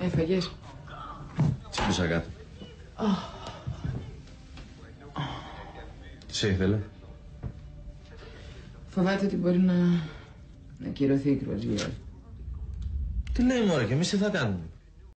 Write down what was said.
Έφαγες. Τσίπουσα κάτι. Τι σε ήθελε. Φοβάται ότι μπορεί να, να κυρωθεί η κρουαζιέρα. Τι λέει μωρέ και εμείς τι θα κάνουμε;